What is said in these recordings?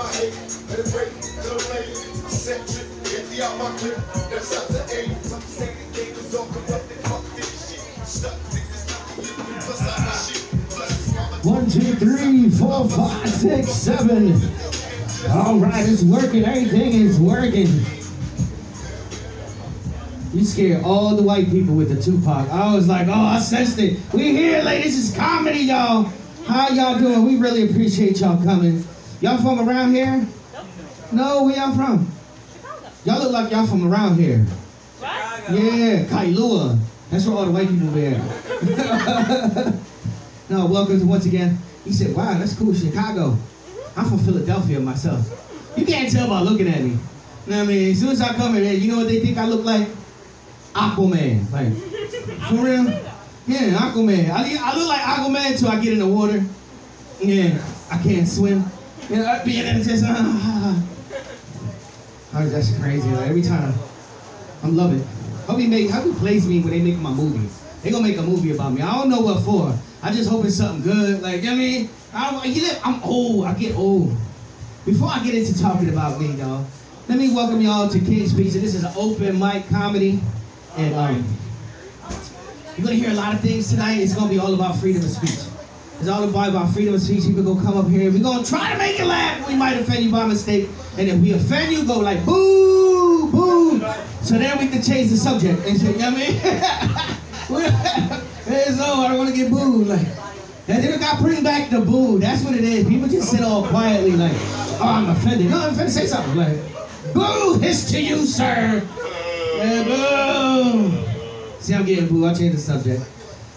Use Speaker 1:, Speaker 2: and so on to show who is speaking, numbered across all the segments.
Speaker 1: my little lady, set trip, empty out my clip, that's out to eight. I'm saying the game is all corrupted, fuck this shit. Stuck.
Speaker 2: One, two, three, four, five, six, seven. All right, it's working. Everything is working. You scared all the white people with the Tupac. I was like, oh, I sensed it. We here, ladies. Is comedy, y'all. How y'all doing? We really appreciate y'all coming. Y'all from around here? No, where y'all from? Chicago. Y'all look like y'all from around here. Yeah, Kailua. That's where all the white people be at. no, welcome to once again. He said, wow, that's cool, Chicago. Mm-hmm. I'm from Philadelphia myself. Mm-hmm. You can't tell by looking at me. You know what I mean? As soon as I come in here, you know what they think I look like? Aquaman. Like, for real? Yeah, Aquaman. I, I look like Aquaman until I get in the water. Yeah, I can't swim. Yeah, I be in there just, ah. Oh, that's crazy. Like, every time. I'm loving it. Hope he make, hope he plays me when they make my movie. They gonna make a movie about me. I don't know what for. I just hope it's something good. Like, you know I mean? I, you know, I'm old. I get old. Before I get into talking about me, y'all, let me welcome y'all to King's Pizza. This is an open mic comedy. And um, you're gonna hear a lot of things tonight. It's gonna be all about freedom of speech. It's all about, our freedom of speech. People gonna come up here. We're gonna try to make you laugh. We might offend you by mistake. And if we offend you, go like boo, boo. So then we can change the subject and say, you know what I mean? So I don't wanna get booed. Like, and then got bring back the boo. That's what it is. People just sit all quietly like, oh, I'm offended. No, I'm offended. Say something. Like, boo, hiss to you, sir. Yeah, boo. See, I'm getting boo. I'll change the subject.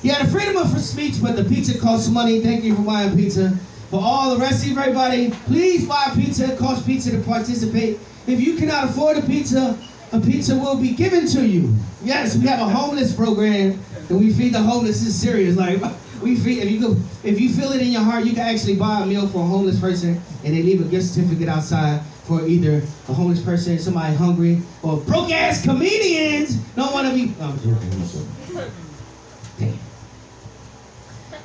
Speaker 2: Yeah, the freedom of speech, but the pizza costs money. Thank you for buying pizza. For all the rest of everybody, please buy pizza. It costs pizza to participate. If you cannot afford a pizza, a pizza will be given to you. Yes, we have a homeless program, and we feed the homeless. Is serious. Like we feed. If you go, if you feel it in your heart, you can actually buy a meal for a homeless person, and they leave a gift certificate outside for either a homeless person, somebody hungry, or broke ass comedians don't want to be. I'm joking. I'm joking. Damn.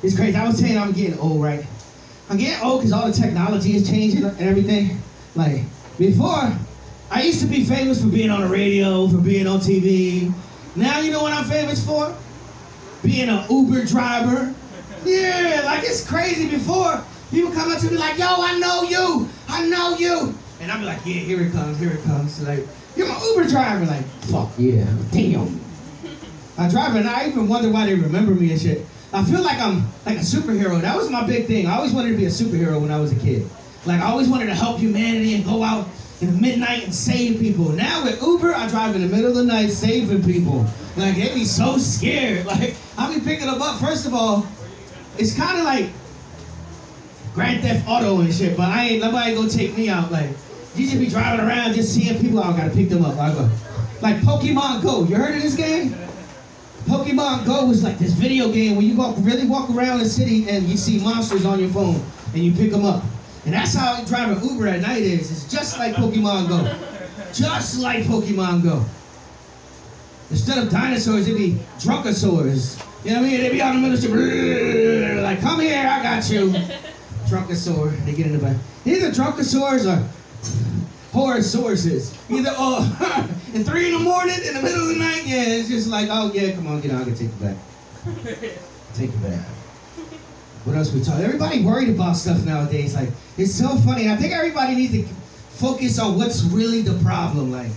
Speaker 2: It's crazy. I was saying I'm getting old, right? I'm getting old because all the technology is changing and everything. Like before, I used to be famous for being on the radio, for being on TV. Now you know what I'm famous for? Being an Uber driver. Yeah, like it's crazy. Before people come up to me like, "Yo, I know you, I know you," and I'm like, "Yeah, here it comes, here it comes." Like, you're my Uber driver. Like, fuck yeah, damn. I drive and I even wonder why they remember me and shit. I feel like I'm like a superhero. That was my big thing. I always wanted to be a superhero when I was a kid. Like I always wanted to help humanity and go out in the midnight and save people. Now with Uber, I drive in the middle of the night saving people. Like they be so scared. Like I be picking them up. First of all, it's kind of like Grand Theft Auto and shit. But I ain't nobody gonna take me out. Like you just be driving around just seeing people. I gotta pick them up. I go like Pokemon Go. You heard of this game? Pokemon Go is like this video game where you walk, really walk around the city and you see monsters on your phone and you pick them up. And that's how driving Uber at night is. It's just like Pokemon Go. Just like Pokemon Go. Instead of dinosaurs, it'd be drunkosaurs. You know what I mean? They'd be out in the middle of the street, like, come here, I got you. Drunkosaur, they get in the back. Either drunkosaurs or horror sources. Either oh, in three in the morning, in the middle of the night, yeah, it's just like, oh yeah, come on, get on, I can take you back. Take you back. What else we talk? Everybody worried about stuff nowadays. Like it's so funny. I think everybody needs to focus on what's really the problem. Like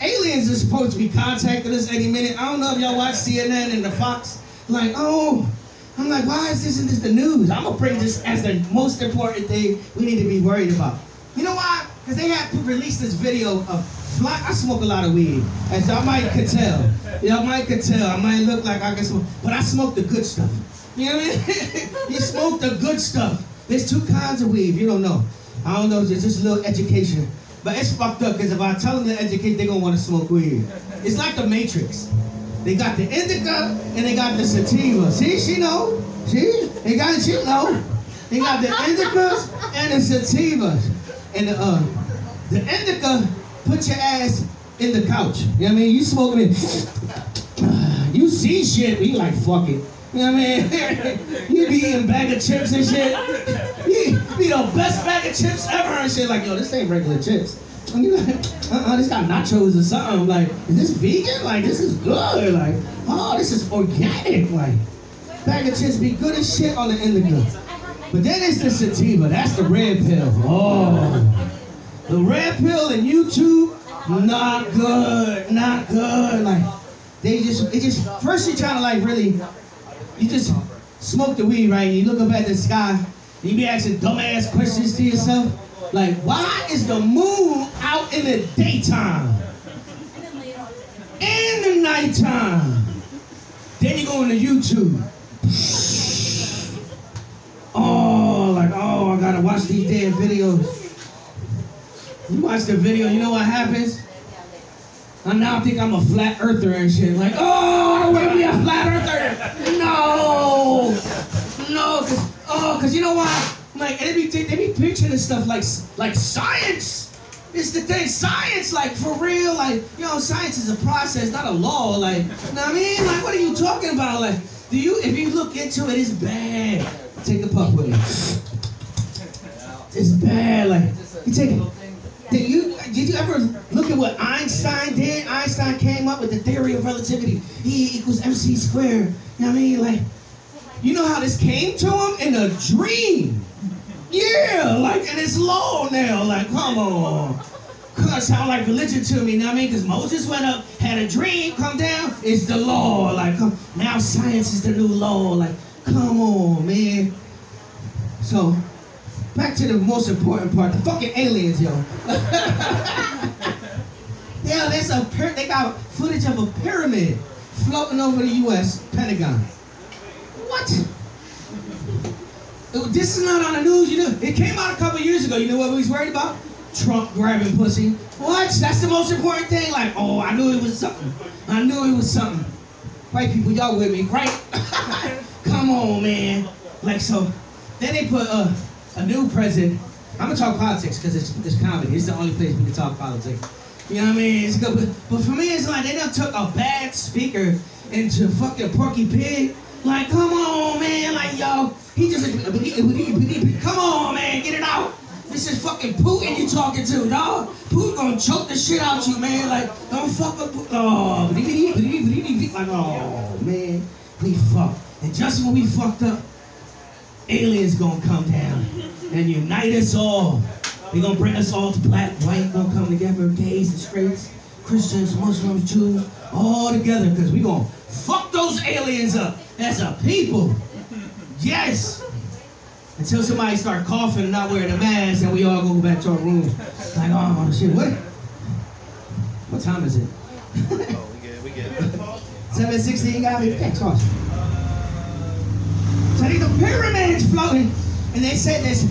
Speaker 2: aliens are supposed to be contacting us any minute. I don't know if y'all watch CNN and the Fox. Like, oh, I'm like, why is this in this the news? I'm gonna bring this as the most important thing we need to be worried about. You know why? Because they had to release this video of fly. I smoke a lot of weed, as y'all might could tell. Y'all might could tell. I might look like I can smoke, but I smoke the good stuff. You know what I mean? you smoke the good stuff. There's two kinds of weed. You don't know, I don't know. It's just a little education. But it's fucked up because if I tell them to educate, they're gonna want to smoke weed. It's like the Matrix. They got the indica and they got the sativa. See, she know. See, they got. She know. They got the indicas and the sativas. And the uh, the indica put your ass in the couch. You know what I mean? You smoking it. You see shit, you like fuck it. You know what I mean? you be eating bag of chips and shit. You, be the best bag of chips ever and shit. Like, yo, this ain't regular chips. And you like, uh-uh, this got nachos or something. Like, is this vegan? Like, this is good. Like, oh, this is organic. Like, bag of chips be good as shit on the indigo. But then it's the sativa. That's the red pill. Oh, the red pill and YouTube, not good, not good. Like, they just, it just, first you're trying to like really, you just smoke the weed, right? You look up at the sky, you be asking dumbass questions to yourself. Like, why is the moon out in the daytime? In the nighttime. Then you go into YouTube. Gotta watch these damn videos. You watch the video, you know what happens? I now think I'm a flat earther and shit. Like, oh, I don't want to be a flat earther. No, no, cause, oh, cause you know why? Like, they be they be picturing this stuff like like science. It's the thing, science, like for real, like you know, science is a process, not a law. Like, you know what I mean? Like, what are you talking about? Like, do you? If you look into it, it's bad. Take a puff with it. It's bad. Like, you take it. Did you did you ever look at what Einstein did? Einstein came up with the theory of relativity. E equals mc squared. You know what I mean? Like, you know how this came to him in a dream. Yeah, like and it's law now. Like, come on. Cause sound like religion to me, you know what I mean? Because Moses went up, had a dream, come down, it's the law. Like, come, now science is the new law. Like, come on, man. So, back to the most important part, the fucking aliens, yo. yeah, there's a they got footage of a pyramid floating over the U.S. Pentagon. What? This is not on the news, you know. It came out a couple years ago. You know what we was worried about? Trump grabbing pussy. What? That's the most important thing. Like, oh, I knew it was something. I knew it was something. White people, y'all with me, right? Come on, man. Like so. Then they put uh, a new president. I'm gonna talk politics because it's, it's comedy. It's the only place we can talk politics. You know what I mean? It's good, but, but for me, it's like they done took a bad speaker into fucking Porky Pig. Like, come on, man. Like, yo, he just come on, man, get it out. This is fucking Putin you talking to, dog. Putin gonna choke the shit out you, man. Like, don't fuck Putin. Oh, like, oh, man, we fucked. And just when we fucked up, aliens gonna come down and unite us all. They gonna bring us all to black, white, gonna come together, gays and straights, Christians, Muslims, Jews, all together, because we gonna fuck those aliens up as a people. Yes. Until somebody start coughing and not wearing a mask and we all go back to our rooms. Like, oh shit, what? What time is it?
Speaker 3: Oh, we good, we good.
Speaker 2: 716 got me. Thanks, Ross. These the pyramids floating, and they said this.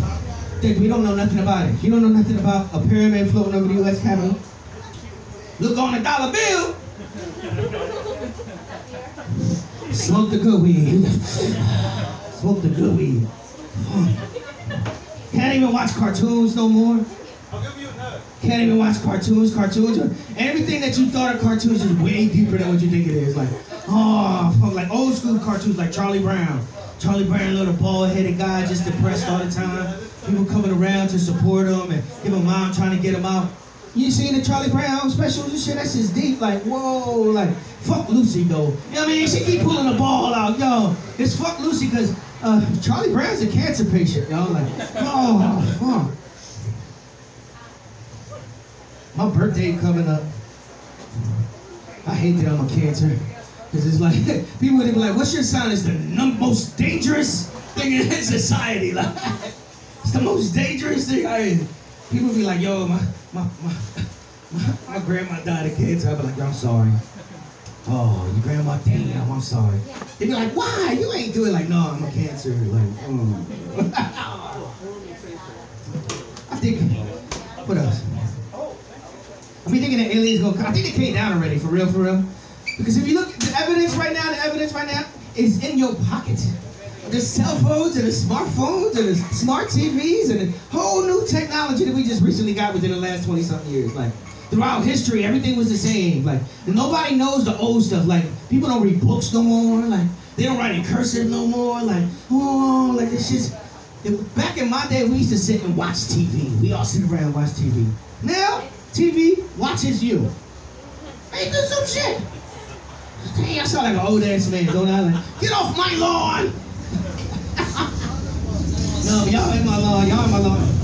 Speaker 2: That we don't know nothing about it. You don't know nothing about a pyramid floating over the U.S. Capitol. Look on a dollar bill. Smoke the good weed. Smoke the good weed. Can't even watch cartoons no more. Can't even watch cartoons. Cartoons are everything that you thought of cartoons is way deeper than what you think it is. Like, oh, like old school cartoons like Charlie Brown. Charlie Brown, little bald headed guy, just depressed all the time. People coming around to support him and give him mom trying to get him out. You seen the Charlie Brown specials and shit? That's just deep. Like, whoa, like, fuck Lucy though. You know what I mean? She keep pulling the ball out. Yo, it's fuck Lucy because uh, Charlie Brown's a cancer patient, yo. Like, oh, fuck. My birthday coming up. I hate that I'm a cancer. Because it's like, people would be like, what's your sign? It's the num- most dangerous thing in society. Like, it's the most dangerous thing. I, people be like, yo, my, my, my, my, grandma died of cancer. I'd be like, I'm sorry. Oh, your grandma, damn, I'm sorry. They'd be like, why? You ain't doing like, no, I'm a cancer. Like, mm. I think, what else? I be thinking that aliens come. I think they came down already, for real, for real. Because if you look, the evidence right now, the evidence right now is in your pocket. The cell phones and the smartphones and the smart TVs and the whole new technology that we just recently got within the last 20 something years. Like, throughout history, everything was the same. Like, nobody knows the old stuff. Like, people don't read books no more. Like, they don't write in cursive no more. Like, oh, like this it- back in my day, we used to sit and watch TV. We all sit around and watch TV. Now, TV watches you. Hey, do some shit. Dang, I sound like an old ass man going out like, get off my lawn. no, y'all in my lawn. Y'all in my lawn.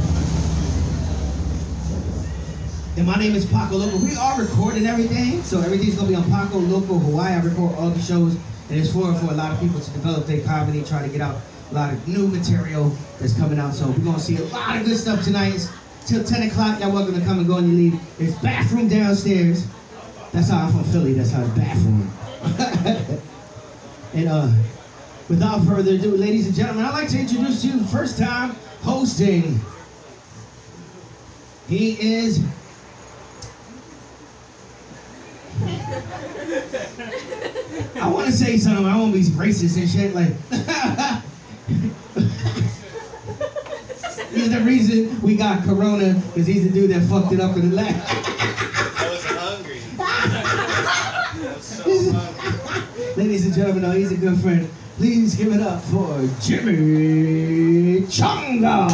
Speaker 2: And my name is Paco Loco. We are recording everything, so everything's gonna be on Paco Loco Hawaii. I record all the shows, and it's for for a lot of people to develop their comedy, try to get out a lot of new material that's coming out. So we're gonna see a lot of good stuff tonight. It's till 10 o'clock. Y'all welcome to come and go and you leave. It's bathroom downstairs. That's how I'm from Philly. That's how the bathroom. and uh, without further ado, ladies and gentlemen, I'd like to introduce you the first time hosting. He is I want to say something. I won't be racist and shit. Like, he's the reason we got Corona because he's the dude that fucked it up in the lab. Ladies and gentlemen, no, he's a good friend. Please give it up for Jimmy Chunga.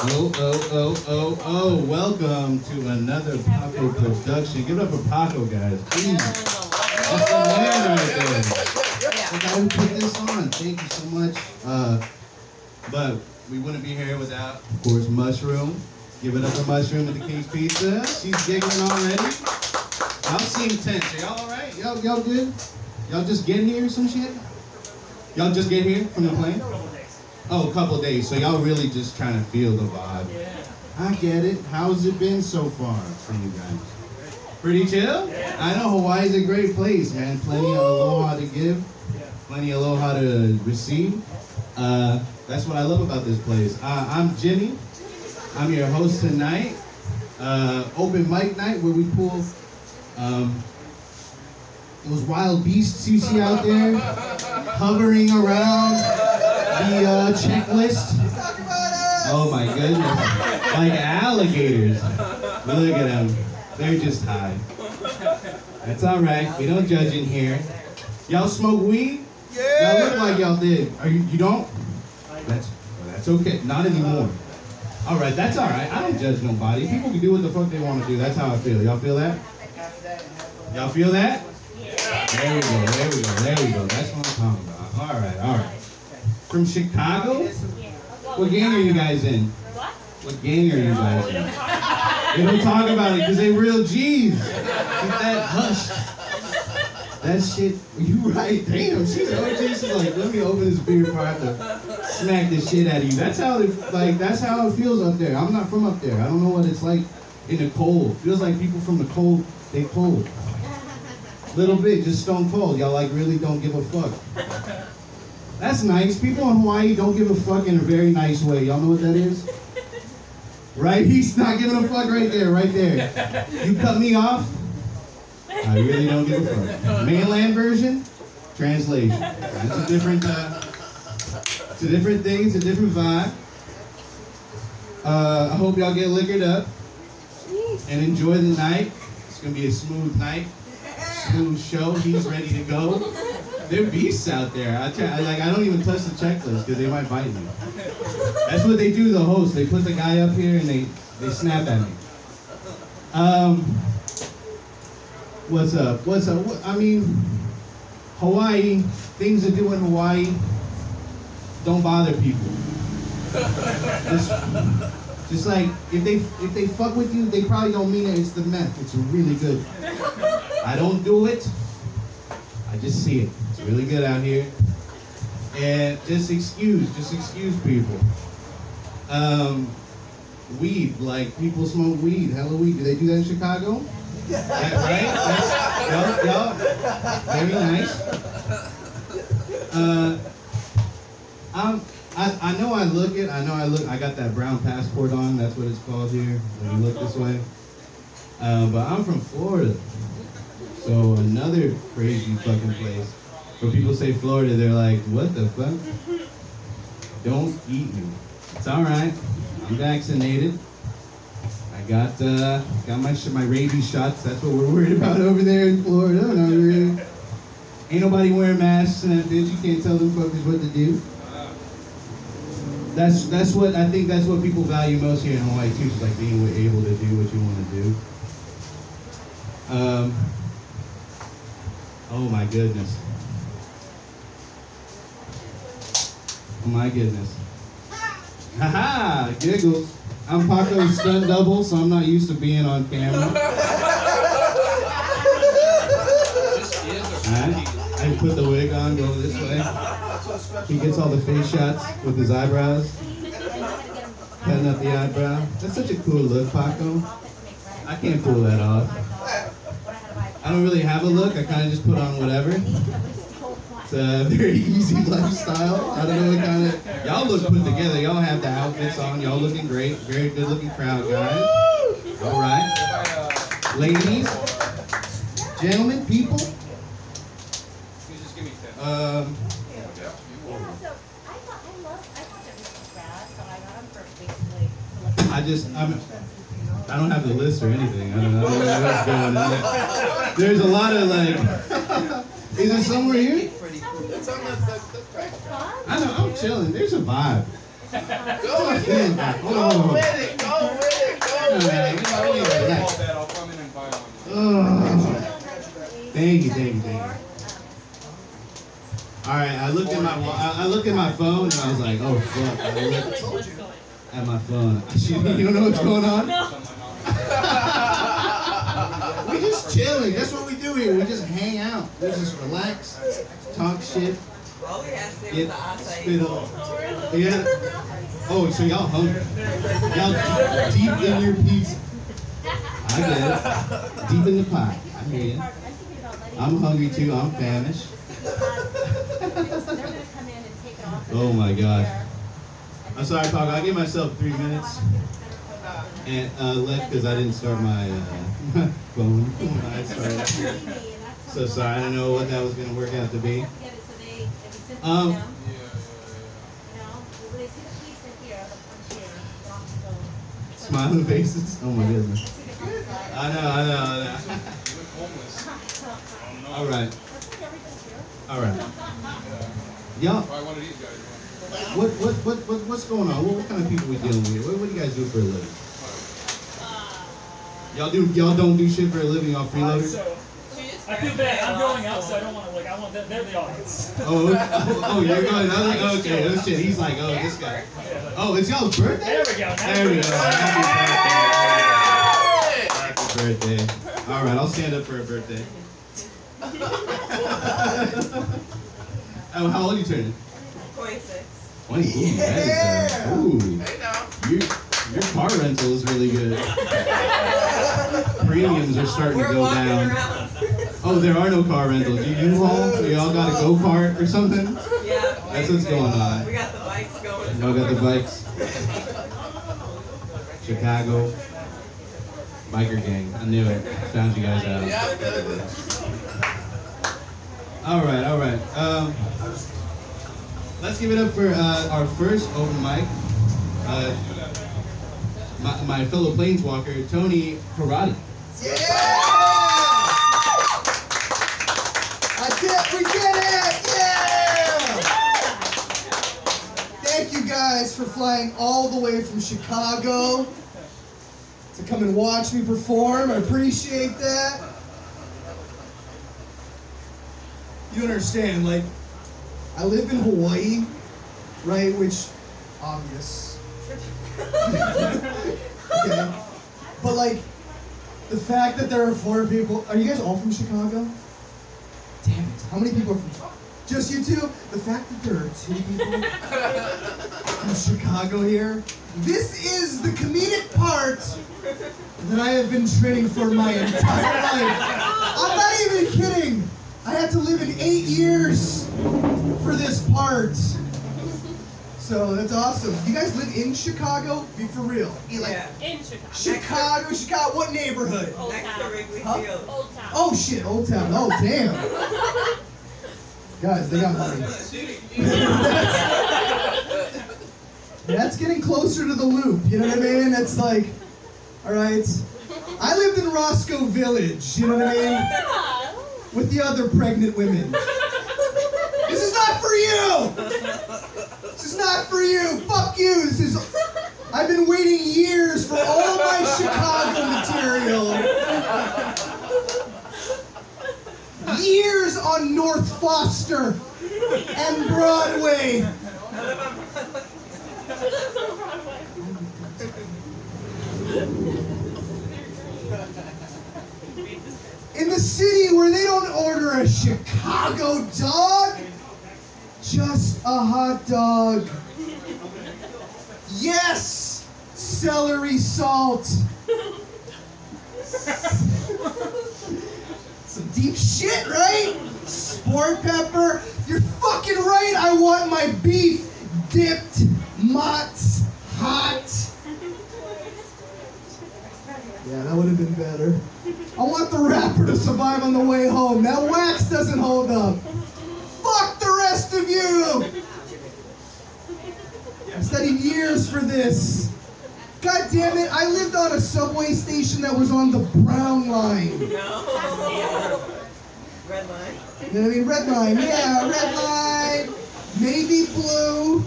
Speaker 4: Oh, oh, oh, oh, oh. Welcome to another Paco production. Give it up for Paco, guys. Please. That's the man right there. The guy who put this on. Thank you so much. Uh, but we wouldn't be here without, of course, Mushroom. Give it up for Mushroom at the King's Pizza. She's giggling already. Y'all seem tense. Y'all alright? Y'all, y'all good? Y'all just getting here or some shit? Y'all just get here from the plane? Oh, a couple days. So y'all really just trying to feel the vibe. I get it. How's it been so far for you guys? Pretty chill? I know Hawaii's a great place, man. Plenty of aloha to give, plenty of aloha to receive. Uh, that's what I love about this place. Uh, I'm Jimmy. I'm your host tonight. Uh, open mic night where we pull um, those wild beasts you see out there hovering around the uh, checklist. Oh my goodness. Like alligators. Look at them. They're just high. That's alright. We don't judge in here. Y'all smoke weed? Y'all look like y'all did. Are you you don't? That's that's okay. Not anymore. Alright, that's alright. I don't judge nobody. People can do what the fuck they want to do. That's how I feel. Y'all feel that? Y'all feel that? There we go, there we go, there we go. That's what I'm talking about. Alright, alright. From Chicago? What gang are you guys in? What gang are you guys in? They don't talk about it because they real G's. Get that hush. That shit, you right, damn, she's OG, she's like, let me open this beer before I have to smack the shit out of you. That's how it, like, that's how it feels up there. I'm not from up there. I don't know what it's like in the cold. Feels like people from the cold, they cold. Little bit, just stone cold. Y'all like really don't give a fuck. That's nice. People in Hawaii don't give a fuck in a very nice way. Y'all know what that is? Right? He's not giving a fuck right there, right there. You cut me off? I really don't give a fuck. Mainland version, translation. It's a different, uh, it's a different thing, it's a different vibe. Uh, I hope y'all get liquored up and enjoy the night. It's gonna be a smooth night, smooth show. He's ready to go. There are beasts out there. I, try, I like. I don't even touch the checklist because they might bite me. That's what they do. The host. They put the guy up here and they they snap at me. Um. What's up? What's up? I mean, Hawaii. Things to do in Hawaii. Don't bother people. Just, just like if they if they fuck with you, they probably don't mean it. It's the meth. It's really good. I don't do it. I just see it. It's really good out here. And just excuse, just excuse people. Um, weed, like people smoke weed, hella weed. Do they do that in Chicago? Yeah, right? Y'all, y'all, very nice. Uh, I'm, I, I know I look it. I know I look. I got that brown passport on. That's what it's called here when you look this way. Uh, but I'm from Florida. So another crazy fucking place. When people say Florida, they're like, what the fuck? Don't eat me. It's all right. I'm vaccinated. I got uh, got my my rabies shots. That's what we're worried about over there in Florida. Not really. Ain't nobody wearing masks and that bitch. You can't tell them fuckers what to do. That's that's what I think. That's what people value most here in Hawaii too. Is like being able to do what you want to do. Um. Oh my goodness. Oh my goodness. Haha, giggles. I'm Paco's stunt double, so I'm not used to being on camera. I put the wig on, go this way. He gets all the face shots with his eyebrows, cutting up the eyebrow. That's such a cool look, Paco. I can't pull that off. I don't really have a look, I kind of just put on whatever. It's a very easy lifestyle. I don't know what kind of. Y'all look put together. Y'all have the outfits on. Y'all looking great. Very good looking crowd, guys. All right. Ladies, gentlemen, people. Um, I just, I'm, I thought they're bad, so I got them for basically expensive. I don't have the list or anything. I don't know what's going on. There's a lot of like. Is it somewhere here?
Speaker 1: It's on the, the, the
Speaker 4: I know. I'm chilling. There's a vibe.
Speaker 1: Go with it. Go with it. Go with it. Go with it.
Speaker 5: I'll come in and buy one.
Speaker 4: Thank you, thank you, thank you. All right, I looked at my I I looked at my phone and I was like, oh fuck. I looked at my phone. You don't know what's going on? we chilling. That's what we do here. We just hang out. We just relax, talk shit,
Speaker 6: All we had to say
Speaker 4: get spit on. Yeah. Oh, so y'all hungry? Y'all deep in your pizza. I get it. Deep in the pot. I hear you. I'm hungry too. I'm famished. Oh my gosh. I'm sorry, Paco. I gave myself three minutes and uh, left because I didn't start my uh, phone I started. So sorry. I don't know what that was gonna work out to be. Um, Smiling faces. Oh my goodness. I know. I know. I know.
Speaker 5: Even homeless. Oh, no.
Speaker 4: All right. All right. Y'all.
Speaker 5: Buy one of these guys. man.
Speaker 4: What, what, what, what, what's going on? What, what kind of people we dealing with? What, what do you guys do for a living? Y'all do, y'all don't do shit for a living, y'all freeloaders?
Speaker 7: So I feel bad. I'm going out, so I don't want to like. I want them. They're the audience.
Speaker 4: Oh, oh, oh, you're going, oh, okay, oh shit, he's like, oh, this guy. Oh, it's y'all's birthday?
Speaker 7: There we go.
Speaker 4: There we go. Happy birthday. Happy birthday. All right, I'll stand up for a birthday. oh, how old are you turning?
Speaker 6: 26.
Speaker 4: 20. Ooh, that is, uh, ooh.
Speaker 1: Hey now.
Speaker 4: Your, your car rental is really good. Premiums are starting to go down. Oh, there are no car rentals. You U-Haul? Y'all got a go-kart or something?
Speaker 6: Yeah.
Speaker 4: That's what's going on.
Speaker 6: We got the bikes going.
Speaker 4: Y'all got the bikes? Chicago. Biker gang. I knew it. Found you guys out.
Speaker 1: Yeah, good, good.
Speaker 4: All right, all right. Um, let's give it up for uh, our first open mic. Uh, my, my fellow planeswalker, Tony Karate.
Speaker 8: Yeah I forget it! Yeah! Thank you guys for flying all the way from Chicago to come and watch me perform. I appreciate that. You understand, like, I live in Hawaii, right? Which, obvious. Okay. But, like, the fact that there are four people. Are you guys all from Chicago? Damn it. How many people are from Chicago? Just you two? The fact that there are two people from Chicago here. This is the comedic part that I have been training for my entire life. I'm not even kidding. I had to live in eight years for this part. So that's awesome. You guys live in Chicago? Be for real. You like
Speaker 6: Yeah.
Speaker 9: In Chicago.
Speaker 8: Chicago, Chicago. What neighborhood?
Speaker 9: Old
Speaker 6: Next to
Speaker 9: Town.
Speaker 6: Wrigley
Speaker 8: Huh?
Speaker 6: Field.
Speaker 9: Old Town.
Speaker 8: Oh shit, Old Town. Oh damn. Guys, they got money. That's getting closer to the loop. You know what I mean? That's like, all right. I lived in Roscoe Village. You know what I mean?
Speaker 9: Yeah.
Speaker 8: With the other pregnant women. This is not for you. Fuck you. This is. I've been waiting years for all my Chicago material. Years on North Foster and Broadway. In the city where they don't order a Chicago dog, just a hot dog. Yes, celery salt. Some deep shit, right? Sport pepper. You're fucking right. I want my beef dipped Mott's hot. Yeah, that would have been better. I want the rapper to survive on the way home. That wax doesn't hold up. Fuck the rest of you. I studied years for this. God damn it, I lived on a subway station that was on the brown line. You
Speaker 6: No. Red line.
Speaker 8: know what I mean? Red line, yeah, red line. Maybe blue.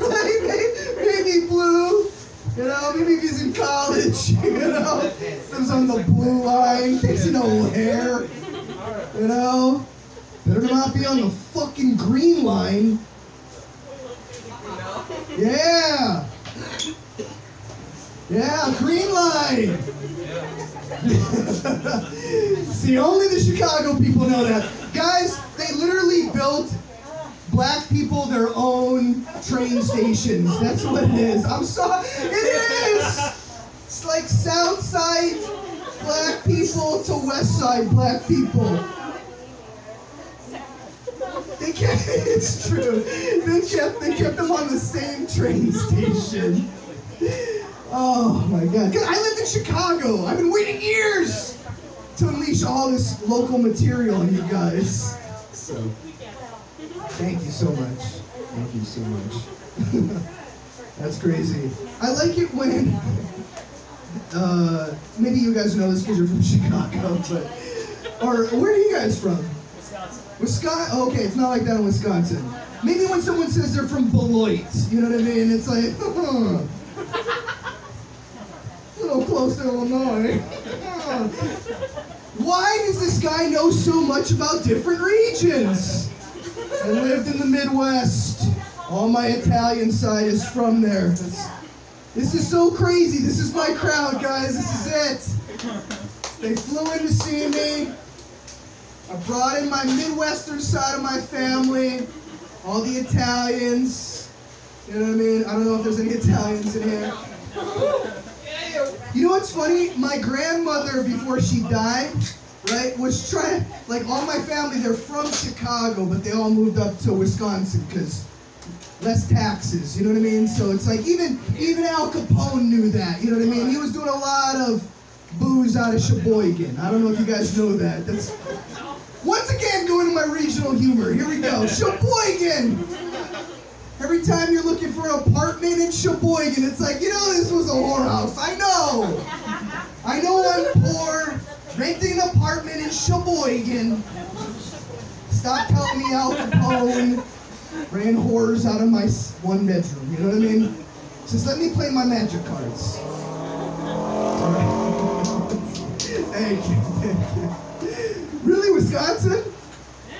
Speaker 8: Right? Maybe blue. You know, maybe if he's in college, you know. Lives on the blue line, takes no hair. You know? Better not be on the fucking green line. Yeah. Yeah, green line. See, only the Chicago people know that. Guys, they literally built black people their own train stations. That's what it is. I'm sorry. It is. It's like South Side black people to West Side black people. They kept, it's true. They kept, they kept them on the same train station. Oh my god. I live in Chicago. I've been waiting years to unleash all this local material on you guys. So, thank you so much. Thank you so much. That's crazy. I like it when, uh, maybe you guys know this because you're from Chicago, but, or where are you guys from?
Speaker 7: Wisconsin.
Speaker 8: Okay, it's not like that in Wisconsin. Maybe when someone says they're from Beloit, you know what I mean? It's like, huh. a little close to Illinois. Why does this guy know so much about different regions? I lived in the Midwest. All my Italian side is from there. That's- this is so crazy. This is my crowd, guys. This is it. They flew in to see me. I brought in my Midwestern side of my family, all the Italians. You know what I mean? I don't know if there's any Italians in here. You know what's funny? My grandmother, before she died, right, was trying, like all my family, they're from Chicago, but they all moved up to Wisconsin because less taxes, you know what I mean? So it's like even even Al Capone knew that, you know what I mean? He was doing a lot of booze out of Sheboygan. I don't know if you guys know that. That's once again going to my regional humor. Here we go. Sheboygan. Every time you're looking for an apartment in Sheboygan, it's like, you know, this was a whorehouse. I know. I know I'm poor, renting an apartment in Sheboygan. Stop telling me Al Capone ran whores out of my one bedroom. You know what I mean? Just let me play my magic cards. Thank you. Thank you. Wisconsin?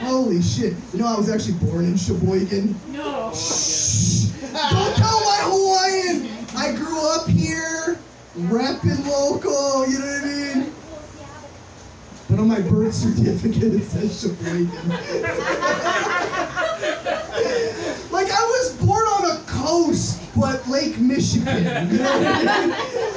Speaker 8: Holy shit. You know, I was actually born in Sheboygan.
Speaker 7: No.
Speaker 8: Shh. Don't tell my Hawaiian. I grew up here, repping local, you know what I mean? But on my birth certificate it says Sheboygan. like I was born on a coast, but Lake Michigan. You know what I mean?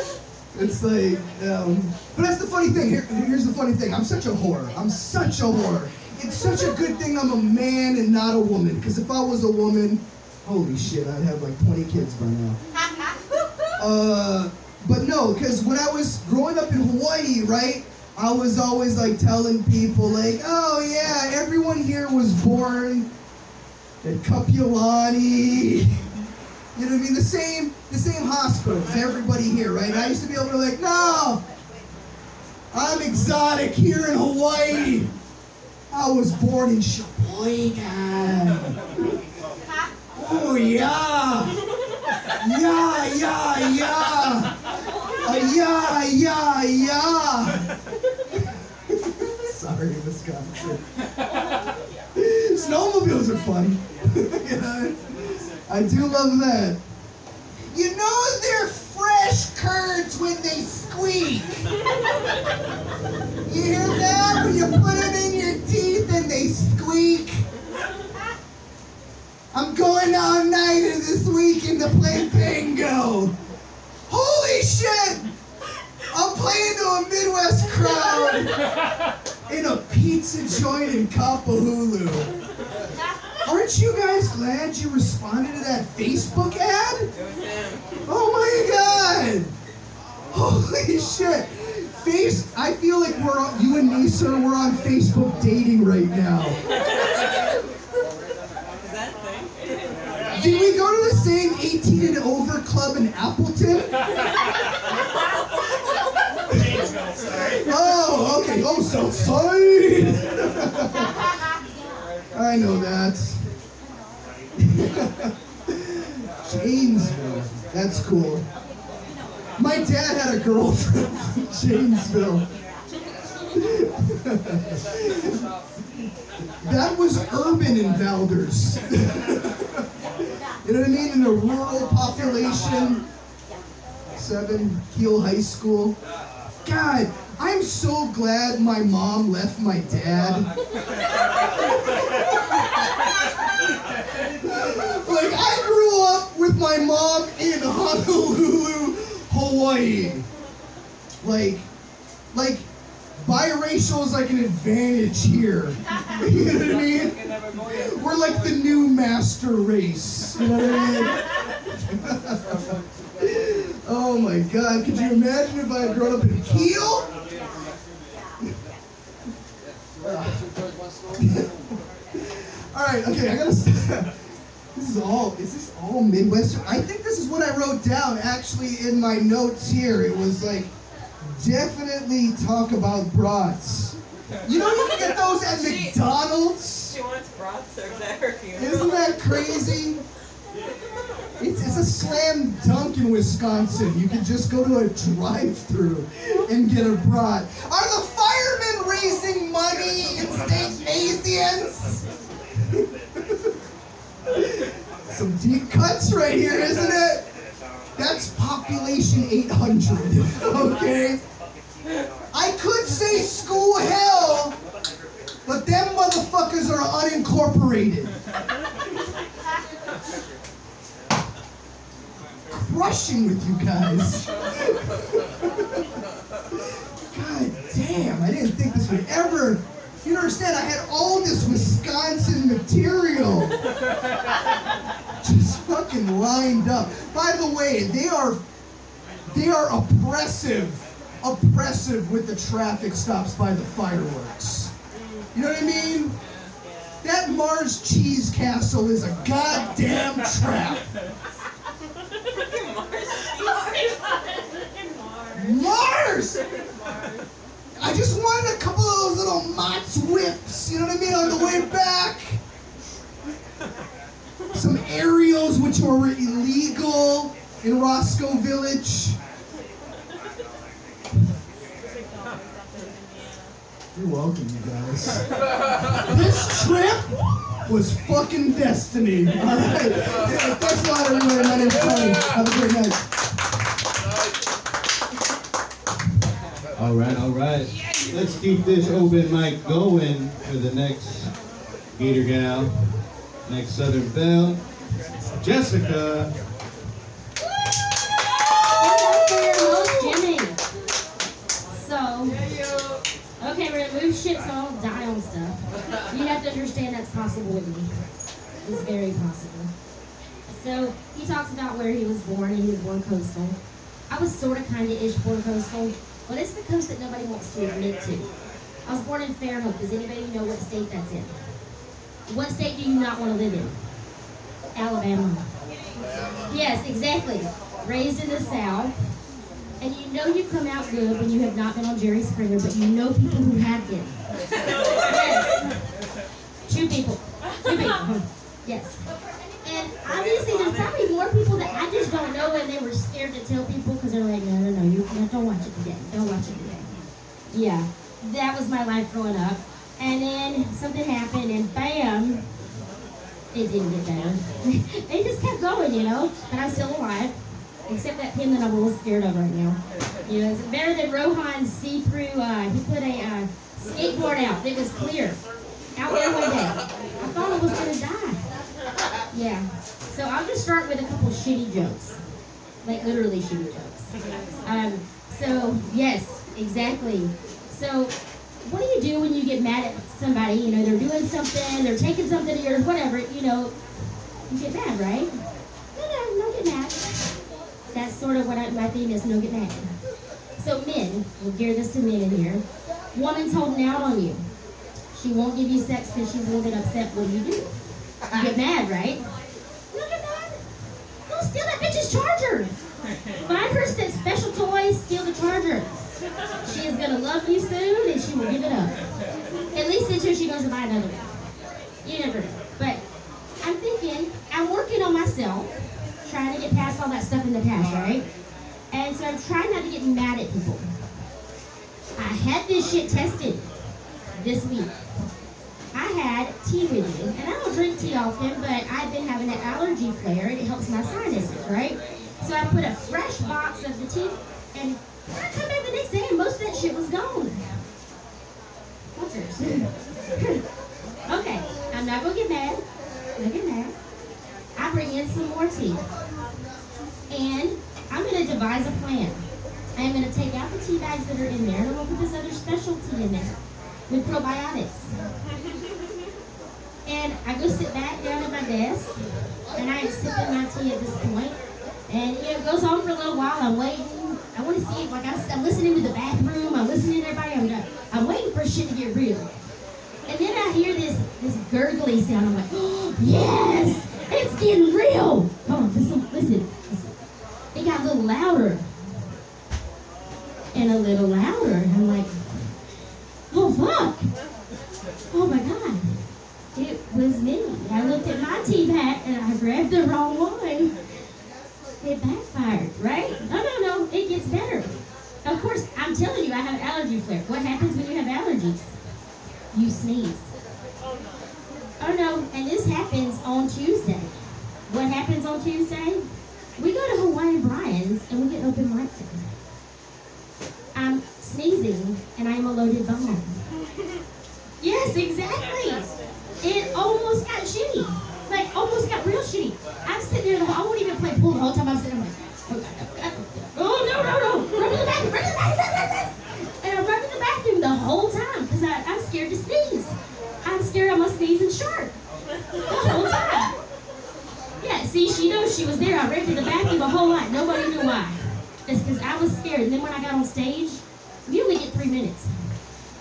Speaker 8: It's like, um, but that's the funny thing. Here, here's the funny thing. I'm such a whore. I'm such a whore. It's such a good thing I'm a man and not a woman. Because if I was a woman, holy shit, I'd have like 20 kids by now. Uh, but no, because when I was growing up in Hawaii, right, I was always like telling people like, oh yeah, everyone here was born at Kapiolani. You know what I mean? The same, the same hospitals, everybody here, right? I used to be able to like, no, I'm exotic here in Hawaii. I was born in Sheboygan. Oh yeah. Yeah, yeah, yeah. Uh, yeah, yeah, yeah. Sorry, Wisconsin. Snowmobiles are fun. You know, I do love that. You know they're fresh curds when they squeak. You hear that? When you put them in your teeth and they squeak. I'm going all nighter this weekend to play bingo. Holy shit! I'm playing to a Midwest crowd in a pizza joint in Kapahulu. Aren't you guys glad you responded to that Facebook ad? Oh my god! Holy shit! Face, I feel like we're on, you and me, sir, we're on Facebook dating right now. Did we go to the same 18 and over club in Appleton?
Speaker 7: Sorry.
Speaker 8: Oh, okay. Oh, Southside. I know that. Janesville. That's cool. My dad had a girlfriend from Janesville. that was urban in Valders. you know what I mean? In a rural population. Seven Heel High School. God, I'm so glad my mom left my dad. like, I grew up with my mom in Honolulu, Hawaii. Like, like, biracial is like an advantage here. you know what I mean? We're like the new master race. You know what I mean? oh my god, could you imagine if I had grown up in Kiel? Alright, okay, I gotta. This is all, is this all Midwestern? I think this is what I wrote down actually in my notes here. It was like, definitely talk about brats. You know you can get those at
Speaker 6: She-
Speaker 8: McDonald's?
Speaker 6: She wants brats or is that her funeral?
Speaker 8: Isn't that crazy? It's, it's a slam dunk in Wisconsin. You can just go to a drive-through and get a brat. Are the firemen raising money in St. Nazianz? Some deep cuts right here, isn't it? That's population 800, okay? I could say school hell, but them motherfuckers are unincorporated. Crushing with you guys. God damn, I didn't think this would ever. You don't understand, I had all this Wisconsin material just fucking lined up. By the way, they are they are oppressive, oppressive with the traffic stops by the fireworks. You know what I mean? That Mars cheese castle is a goddamn trap. Mars! I just wanted a couple of those little Mott's whips, you know what I mean, on the way back. Some aerials which were illegal in Roscoe Village. You're welcome, you guys. This trip was fucking destiny. All right. Yeah, thanks a lot, everybody. My name's Tony. Have a great night.
Speaker 4: All right, all right. Let's keep this open mic going for the next Gator Gal, next Southern Belle, Jessica.
Speaker 9: Okay, we're gonna move shit so I don't die on stuff. You have to understand that's possible with me. It's very possible. So, he talks about where he was born, and he was born coastal. I was sort of kind of ish born coastal, but it's the coast that nobody wants to admit to. I was born in Fairhope. Does anybody know what state that's in? What state do you not want to live in? Alabama. Yes, exactly. Raised in the South. And you know you come out good when you have not been on Jerry Springer, but you know people who have been. Yes. Two people. Two people. Yes. And obviously, there's probably more people that I just don't know, and they were scared to tell people like, no, no, no, you no, don't watch it today. Don't watch it today. Yeah, that was my life growing up. And then something happened, and bam, it didn't get better. they just kept going, you know. But I'm still alive, except that pin that I'm a little scared of right now. You know, it's better than Rohan's see-through. Uh, he put a uh, skateboard out that was clear out there one day. I thought I was gonna die. Yeah. So I'll just start with a couple shitty jokes, like literally shitty jokes. Um. So yes, exactly. So what do you do when you get mad at somebody? You know, they're doing something, they're taking something yours, whatever. You know, you get mad, right? No, no, no, get mad. That's sort of what I, my theme is. No, get mad. So men, we'll gear this to men in here. Woman's holding out on you. She won't give you sex because she's a little bit upset. What do you do? You get mad, right? No, get mad. Go steal that bitch's charger. Find charger. She is gonna love you soon, and she will give it up. At least until she goes to buy another one. You never know. But I'm thinking, I'm working on myself, trying to get past all that stuff in the past, uh-huh. right? And so I'm trying not to get mad at people. I had this shit tested this week. I had tea with me, and I don't drink tea often, but I've been having an allergy flare, and it helps my sinuses, right? So I put a fresh box of the tea, and I come back the next day, and most of that shit was gone. Fuckers. okay, I'm not gonna get mad. I'm not get mad. I bring in some more tea, and I'm gonna devise a plan. I'm gonna take out the tea bags that are in there, and I'm gonna put this other specialty in there with probiotics. And I go sit back down at my desk, and I am sipping my tea at this point. And you know, it goes on for a little while. I'm waiting. I want to see it. Like I'm, I'm listening to the bathroom. I'm listening to everybody. I'm. I'm waiting for shit to get real. And then I hear this this gurgly sound. I'm like, oh, yes, it's getting real. Come on, listen, listen. It got a little louder and a little louder. I'm like, oh fuck. Oh my god. It was me. I looked at my tea pack and I grabbed the wrong one. It backfired, right? No, no, no. It gets better. Of course, I'm telling you, I have allergy flare. What happens when you have allergies? You sneeze. Oh no, and this happens on Tuesday. What happens on Tuesday? We go to Hawaiian Brian's and we get open mic there. I'm sneezing and I'm a loaded bomb. Yes, exactly. It almost got shitty. Like, almost got real shitty. I'm sitting there, the whole, I won't even play pool the whole time I'm sitting there, I'm like, oh, no, no, no, run to the bathroom, run to the bathroom, run to the bathroom. And I'm running to the bathroom the whole time because I'm scared to sneeze. I'm scared I'm going to sneeze and shark. The whole time. Yeah, see, she knows she was there. I ran to the bathroom a whole lot. Nobody knew why. It's because I was scared. And then when I got on stage, you only get three minutes.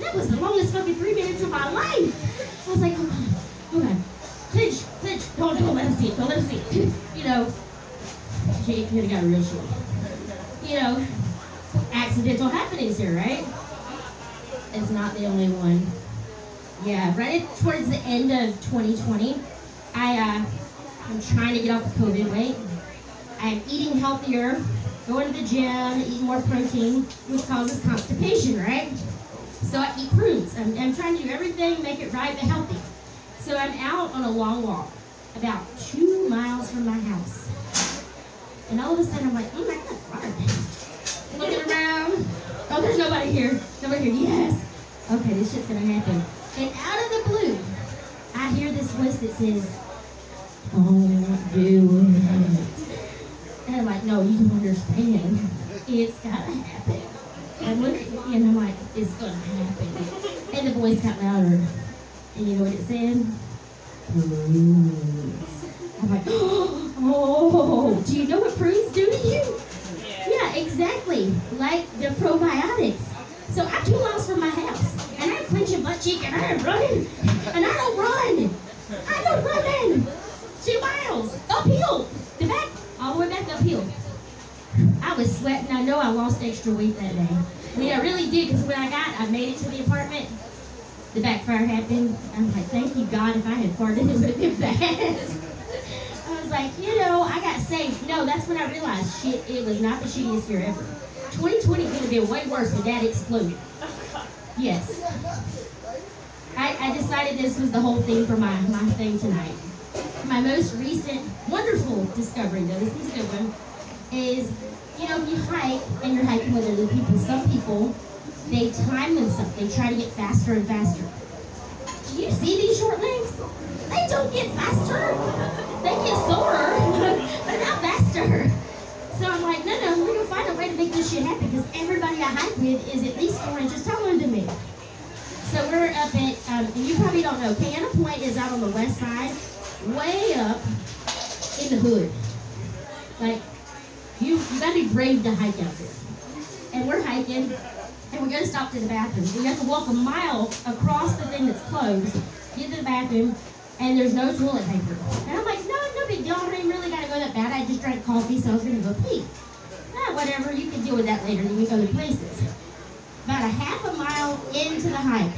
Speaker 9: That was the longest fucking three minutes of my life. I was like, hold on, hold on. Clinch, clinch. Don't, don't let him see it. Don't let him see it. You know, she could have got real short. You know, accidental happenings here, right? It's not the only one. Yeah, right towards the end of 2020, I, uh, I'm trying to get off the COVID weight. I'm eating healthier, going to the gym, eating more protein, which causes constipation, right? So I eat prunes. I'm, I'm trying to do everything, make it right, but healthy. So I'm out on a long walk, about two miles from my house. And all of a sudden I'm like, oh my God, water. Looking around. Oh, there's nobody here. Nobody here. Yes. Okay, this shit's gonna happen. And out of the blue, I hear this voice that says, don't do it. And I'm like, no, you don't understand. It's gotta happen. I look and I'm like, it's gonna happen. And the voice got louder. And you know what it said? Prunes. I'm like, oh, do you know what prunes do to you? Yeah, exactly. Like the probiotics. So I'm two miles from my house. And I'm clenching butt cheek and I'm running. And I don't run. I don't run. Two miles. Uphill. The back, all the way back uphill. I was sweating. I know I lost extra weight that day. I mean, I really did because when I got, I made it to the apartment. The backfire happened. I'm like, thank you God. If I had farted, it would have been bad. I was like, you know, I got saved. No, that's when I realized shit, it was not the shittiest year ever. 2020 could have been way worse if that exploded. Yes. I, I decided this was the whole thing for my, my thing tonight. My most recent wonderful discovery, though, this is a good one, is, you know, if you hike and you're hiking with other people, some people, they time themselves. They try to get faster and faster. Do you see these short legs? They don't get faster. They get slower, but not faster. So I'm like, no, no, we're gonna find a way to make this shit happen because everybody I hike with is at least four inches taller than me. So we're up at, um, and you probably don't know, Kaena Point is out on the west side, way up in the hood. Like, you, you gotta be brave to hike out there. And we're hiking, and we're gonna stop to the bathroom. We have to walk a mile across the thing that's closed, get to the bathroom, and there's no toilet paper. And I'm like, no, no big deal. I didn't really gotta go that bad. I just drank coffee, so I was gonna go pee. Ah, whatever. You can deal with that later. You can go to places. About a half a mile into the hike.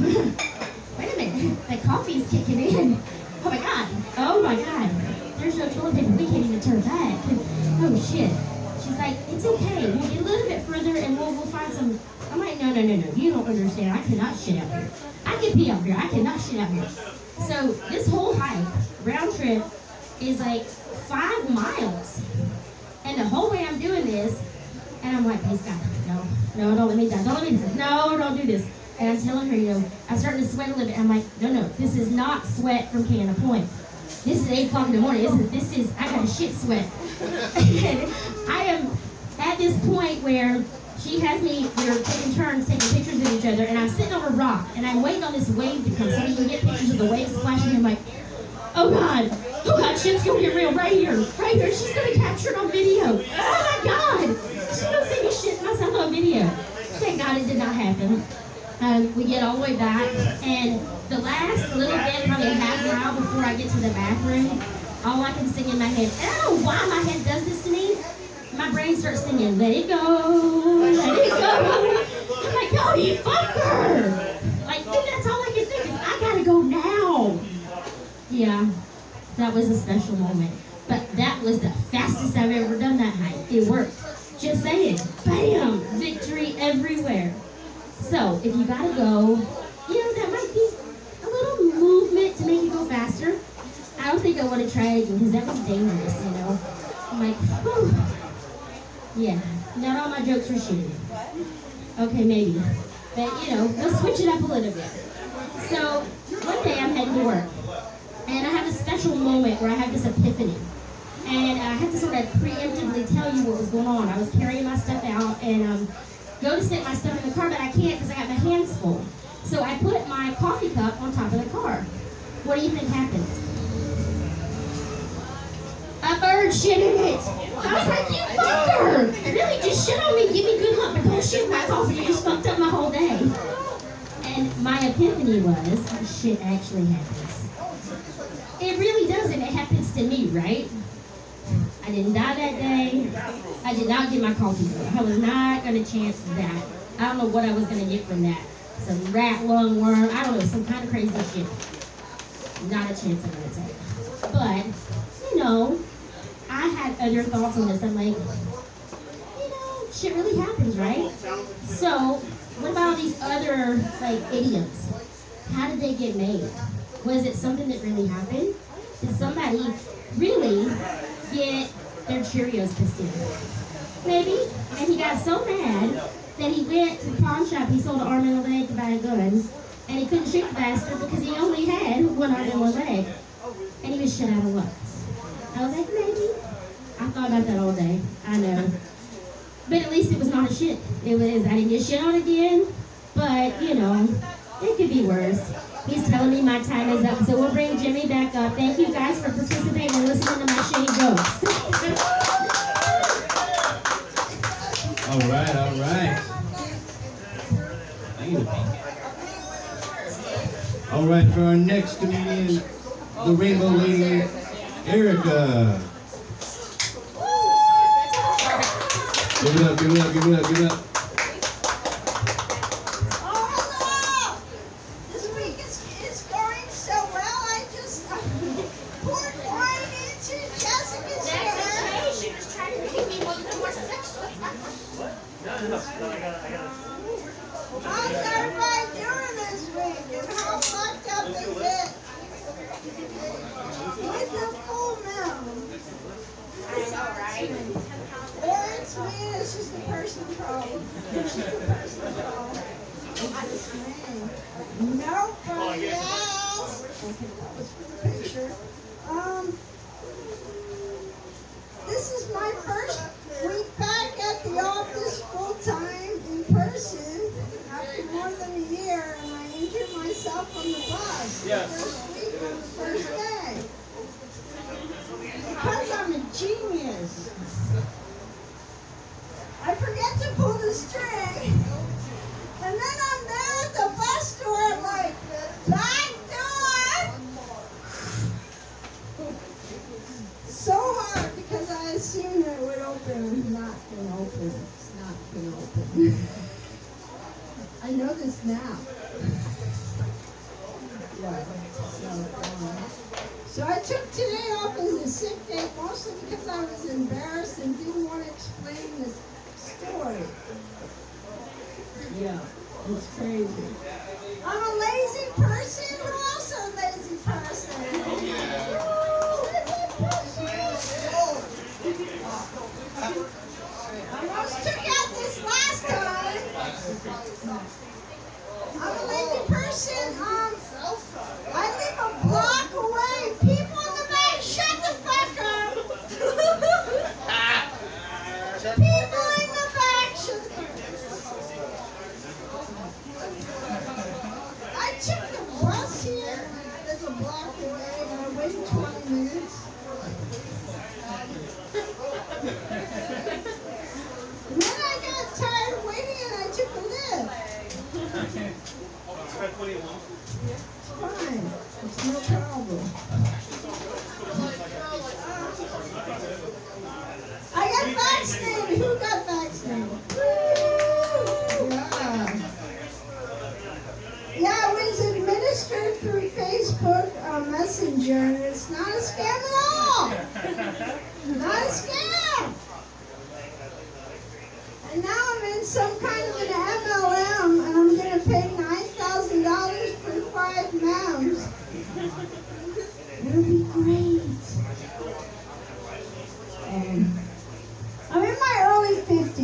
Speaker 9: Wait a minute. The coffee's kicking in. Oh my god. Oh my god. There's no toilet paper. We can't even turn back. Oh shit. Like, it's okay. We'll get a little bit further and we'll, we'll find some. I'm like, no, no, no, no. You don't understand. I cannot shit out here. I can pee out here. I cannot shit out here. So this whole hike, round trip, is like five miles. And the whole way I'm doing this, and I'm like, please God, no, no, don't let me die. Don't let me die. No, don't do this. And I'm telling her, you know, I'm starting to sweat a little bit. I'm like, no, no, this is not sweat from Kaena Point. This is 8 o'clock in the morning. This is, this is I got a shit sweat. I am at this point where she has me, we're taking turns taking pictures of each other, and I'm sitting on a rock, and I'm waiting on this wave to come so we can get pictures of the wave splashing. I'm like, oh God, oh God, shit's gonna get real right here, right here. She's gonna capture it on video. Oh my God, she's gonna see me shit myself on video. Thank God it did not happen. Um, we get all the way back, and the last little bit, probably half mile before I get to the bathroom, all I can sing in my head, and I don't know why my head does this to me. My brain starts singing, let it go, let it go. I'm like, go, you fucker. Like, dude, that's all I can think is, I gotta go now. Yeah, that was a special moment. But that was the fastest I've ever done that hike. It worked. Just saying, bam, victory everywhere. So, if you gotta go, you know, that might be a little movement to make you go faster. I don't think I want to try it again because that was dangerous, you know. I'm like, whew. Yeah, not all my jokes were shitty. What? Okay, maybe. But, you know, we'll switch it up a little bit. So, one day I'm heading to work. And I have a special moment where I have this epiphany. And I had to sort of preemptively tell you what was going on. I was carrying my stuff out and um, go to set my stuff in the car, but I can't because I got my hands full. So I put my coffee cup on top of the car. What do you think happens? A bird shit in it. I was like, you fucker! Really, just shit on me, give me good luck, but don't shit my coffee. You just fucked up my whole day. And my epiphany was, shit actually happens. It really does, and it happens to me, right? I didn't die that day. I did not get my coffee. I was not going to chance that. I don't know what I was going to get from that. Some rat lung worm. I don't know, some kind of crazy shit. Not a chance I'm going to take. But, you know, I had other thoughts on this. I'm like, you know, shit really happens, right? So, what about these other, like, idioms? How did they get made? Was it something that really happened? Did somebody really get their Cheerios in? Maybe. And he got so mad that he went to the pawn shop, he sold an arm and a leg to buy guns. and he couldn't shoot bastard because he only had one arm and one leg. And he was shut out of luck. I was like, maybe. I thought about that all day. I know. But at least it was not a shit. It was, I didn't get shit on again, but, you know, it could be worse. He's telling me my time is up, so we'll bring Jimmy back up. Thank you guys for participating and listening to my shitty jokes.
Speaker 4: all right, all right. All right, for our next comedian, the Rainbow Lady, Erika. Give it up, give it up, give it up, give it up.
Speaker 10: It's crazy.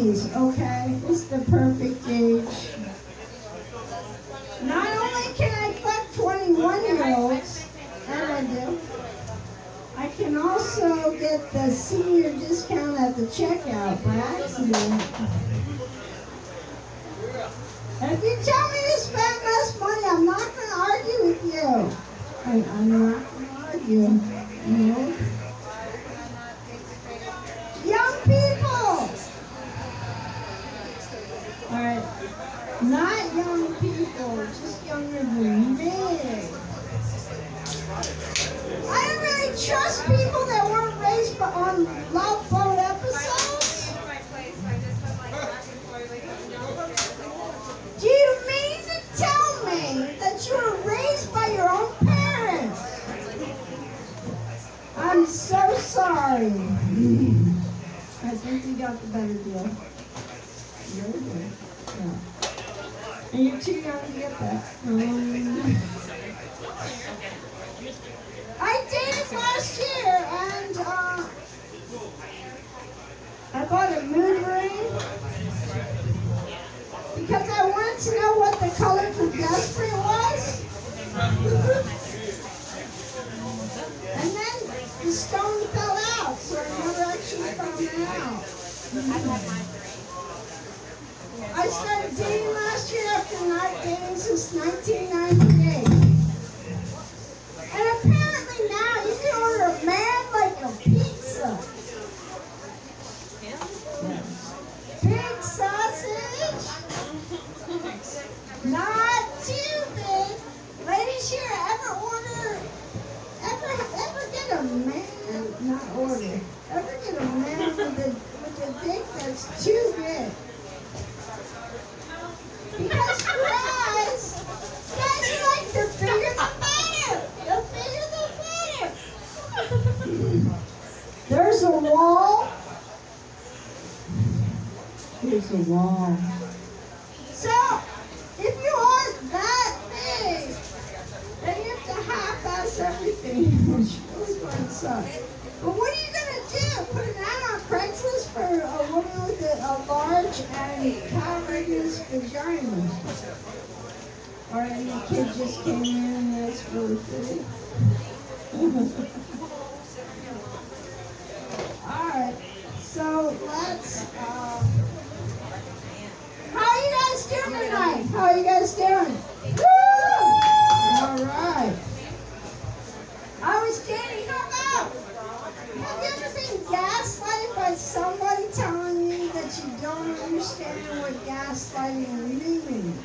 Speaker 10: age, okay? It's the perfect age. Not only can I fuck 21-year-olds, and I do, I can also get the senior discount at the checkout by accident. If you tell me to spend less money, I'm not going to argue with you. And I'm not going to argue. I started dating last year after not dating since 1990. Understand what gaslighting really